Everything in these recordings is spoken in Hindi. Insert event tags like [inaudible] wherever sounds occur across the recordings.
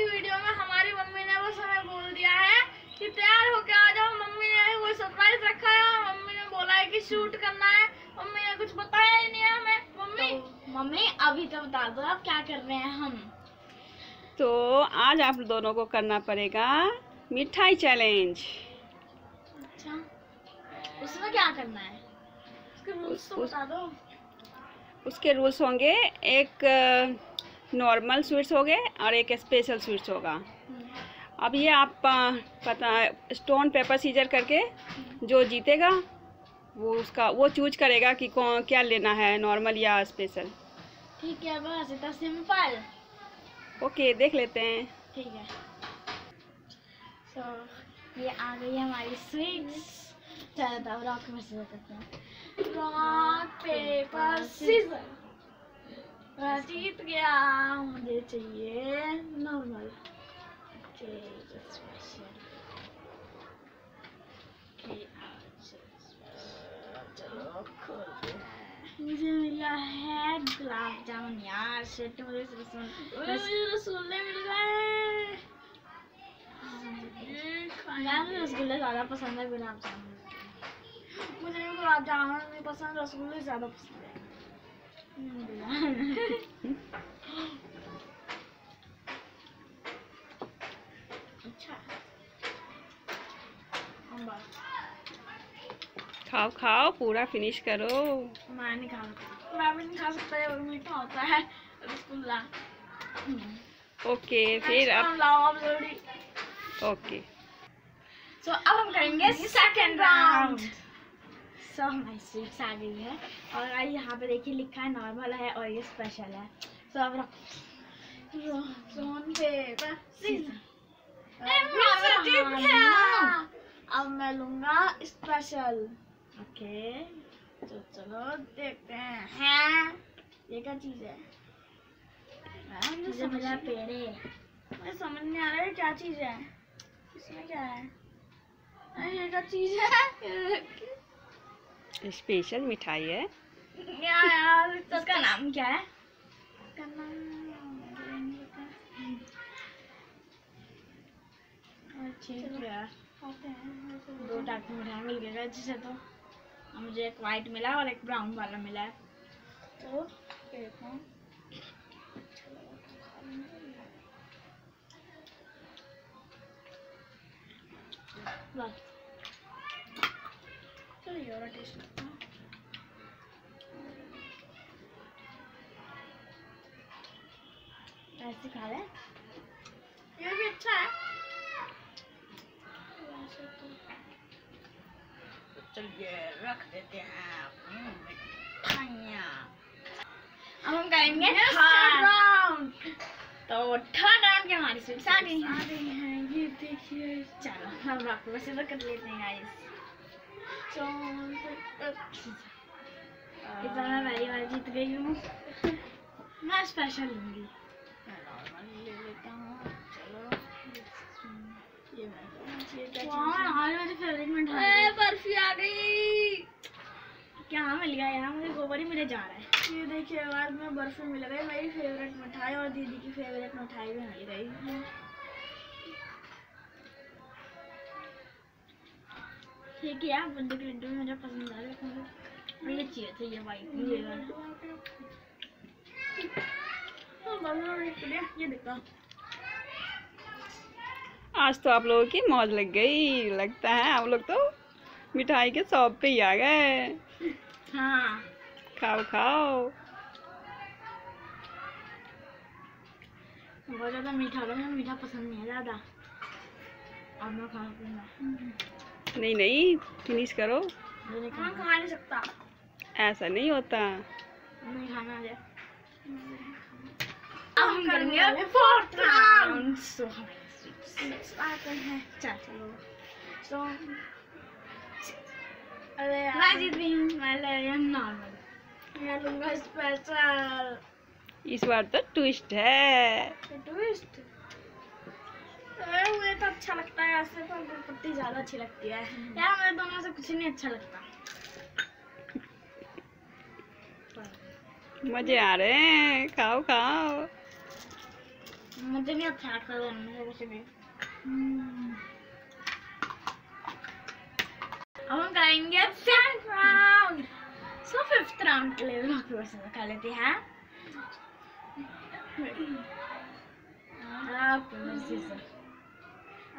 की वीडियो में हमारी मम्मी ने बस हमें बोल दिया है कि तैयार होके आ जाओ। मम्मी ने वो सरप्राइज़ रखा है मम्मी ने बोला है कि शूट करना है। मम्मी ने कुछ बताया ही नहीं है हमें। मम्मी? तो मम्मी अभी तो बता दो आप क्या कर रहे हैं हम। तो आज आप दोनों को करना पड़ेगा मिठाई चैलेंज अच्छा उसमें क्या करना है? उसके रूल्स तो बता दो। उसके रूल्स होंगे एक नॉर्मल स्वीट्स हो गए और एक स्पेशल स्वीट्स होगा। अब ये आप पता स्टोन पेपर सीजर करके जो जीतेगा वो उसका वो चूज़ करेगा कि कौन क्या लेना है नॉर्मल या स्पेशल। ठीक है बस इतना सिंपल। ओके देख लेते हैं। ठीक है। तो ये आ गई हमारी स्वीट्स चलो रॉक में से करते हैं। रॉक पेपर सीजर जीत गया मुझे चाहिए नॉर्मल मुझे मिला है गुलाब जामुन। यार सेट मुझे रसगुल्ला मिल गए। यार मुझे रसगुल्ला ज़्यादा पसंद है गुलाब जामुन। मुझे गुलाब जामुन नहीं पसंद रसगुल्ले ज़्यादा पसंद है। खाओ खाओ पूरा फिनिश करो। मैं नहीं खा सकता मैं भी नहीं खा सकता ये मीठा होता है। रसगुल्ला ओके फिर Next अब लाओ अब जल्दी। ओके सो अब हम करेंगे सेकेंड राउंड सो हमारी स्वीट्स आ गई है। और आई यहाँ पे देखिए लिखा है नॉर्मल है और ये स्पेशल है। सो अब पेपर गया अब मैं लूँगा स्पेशल ओके। तो चलो देखते हैं। हैं? ये क्या चीज़ है? मैं मुझे पेड़े। मुझे समझ नहीं आ रहा है क्या चीज़ है। इसमें क्या है? ये क्या चीज़ है? स्पेशल मिठाई है। यार तो उसका नाम क्या है? है हैं ऐसे दो टाइप की मिठाई मिल गया जिसे तो। मुझे एक वाइट मिला और एक ब्राउन वाला मिला है। तो देखो टेस्ट करता हूँ। ऐसे खा ले ये भी अच्छा है। तो चलिए रख देते हैं अपनी मिठाइयाँ। अब हम करेंगे थर्ड round तो थर्ड राउंड की हमारी स्वीट्स आ गई हैं ये देखिए। चलो हम रॉक वैसे तो कर लेते हैं गाइस इतना पहली बार जीत गई हूँ मैं स्पेशल लूँगी हूँ क्या है? मिल गया यार मुझे गोबर ही मिले जा रहा है ये देखिए बाद में बर्फ़ी मिल गई मेरी फेवरेट मिठाई और दीदी की फेवरेट मिठाई भी मिल गई ठीक है यार बंदे के लड्डू मुझे पसंद आ रहे हैं ये चाहिए था ये वाइट ये वाला ये देखो। आज तो आप लोगों की मौज लग गई लगता है आप लोग तो मिठाई के शॉप पे ही आ गए। हाँ। खाओ खाओ। बहुत ज़्यादा मीठा मीठा पसंद नहीं है ज़्यादा। अब मैं खा लूँगा। नहीं नहीं फिनिश करो। नहीं खा नहीं सकता? ऐसा नहीं होता। नहीं खाना हम करेंगे फोर्थ राउंड सो आते हैं। चलो सो अरे मैं जीत गई हूँ। मैं ले रही हूँ नॉर्मल मैं लूँगा स्पेशल इस बार तो ट्विस्ट है। ट्विस्ट मुझे तो अच्छा लगता है ऐसे तो पत्ती ज़्यादा अच्छी लगती है। यार मेरे दोनों से कुछ नहीं अच्छा लगता। मज़े आ रहे हैं खाओ खाओ। मुझे नहीं अच्छा लगता दोनों से भी। अब हम करेंगे fifth round so fifth round के लिए ब्लॉक रोशन कर लेते हैं। ब्लॉक रोशन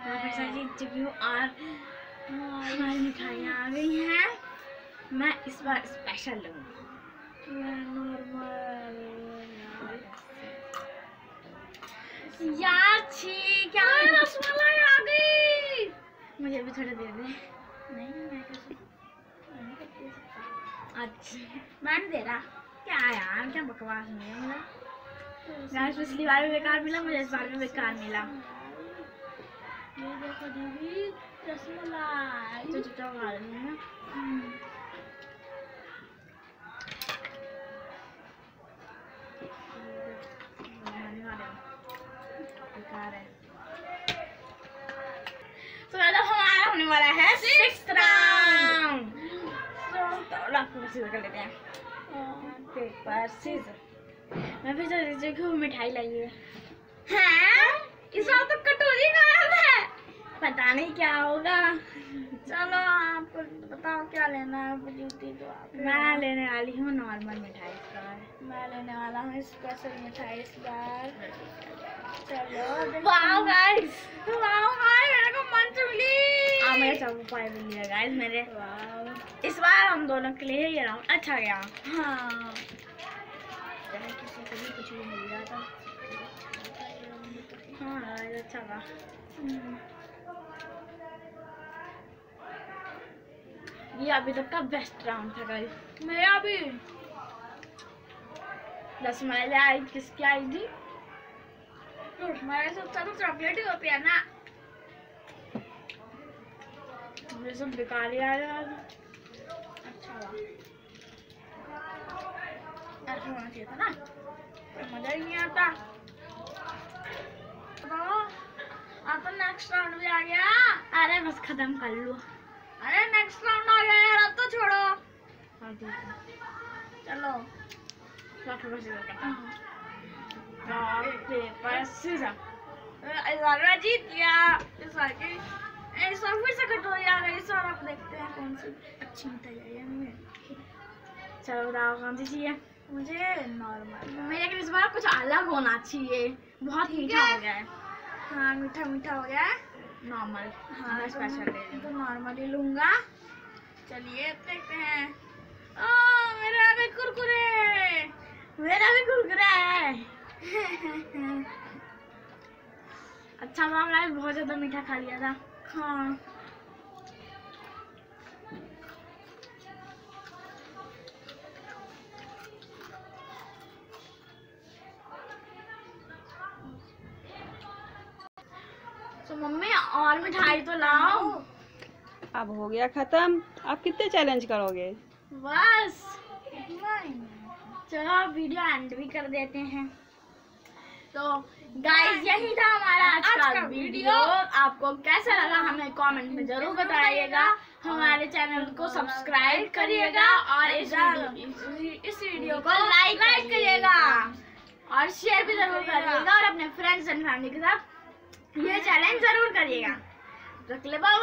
जीत और हमारी मिठाइयाँ आ गई हैं। मैं इस बार स्पेशल लूँगी यार। छी क्या रसमलाई आ गई। मुझे भी थोड़ा दे दे नहीं मैं अच्छा। दे रहा क्या यार क्या बकवास मेरा यार पिछली बार भी बेकार मिला मुझे इस बार भी बेकार मिला। रसमलाई खा रही हूँ तो हमारा होने वाला है सिक्स राउंड लेते हैं पेपर मैं मिठाई लाई है इस तो पता नहीं क्या होगा। चलो आप बताओ क्या लेना है जूती तो आप मैं लेने वाली हूँ नॉर्मल मिठाई इस बार। मैं लेने वाला हूँ स्पेशल मिठाई इस बार। चलो वाओ गाइस वाओ भाई मेरे को मंच मिली आ मेरे चाकू पाए मिली है गाइस मेरे। इस बार हम दोनों के लिए ये राउंड अच्छा गया। हाँ। किसी को भी कुछ भी मिल जाता। हाँ अच्छा था। ये अभी तक का बेस्ट राउंड था गाइस मेरा भी रसमलाई आई किसकी आई थी मेरे से अच्छा तो चॉकलेट ही होती है ना. सब बेकार ही आया अच्छा ऐसा होना चाहिए था ना. तो मज़ा ही नहीं आता. तो तो नेक्स्ट राउंड भी आ गया. अरे बस खत्म कर लो. अरे नेक्स्ट राउंड आ गया यार अब तो छोड़ो। हाँ ठीक है। चलो। रॉक पेपर सीजर करता रॉक पेपर सीजर इस बार मैं जीत गया। इस बार की इस बार फिर से आ गई। इस बार आप देखते हैं कौन सी अच्छी है। चलो बताओ कौन सी चाहिए? मुझे नॉर्मल मेरे के इस बार कुछ अलग होना चाहिए। बहुत मीठा हो। गया है। हाँ मीठा मीठा हो गया है। नॉर्मल हाँ तो स्पेशल ले तो नॉर्मल ही लूँगा। चलिए देखते हैं। ओ मेरा भी कुरकुरे। मेरा भी कुरकुरा। है [laughs] अच्छा मामला बहुत ज़्यादा मीठा खा लिया था। हाँ। और मिठाई तो लाओ। अब हो गया ख़त्म। आप कितने चैलेंज करोगे? बस। चलो वीडियो एंड भी कर देते हैं। तो गाइस यही था हमारा आज, आज का वीडियो। आपको कैसा लगा हमें कमेंट में ज़रूर बताइएगा। हमारे चैनल को सब्सक्राइब करिएगा और इस वीडियो इस वीडियो को लाइक लाइक करिएगा। करिएगा। और शेयर भी ज़रूर करिएगा। और अपने फ्रेंड्स एंड फैमिली के साथ ये चैलेंज ज़रूर करिएगा। रख ले बाय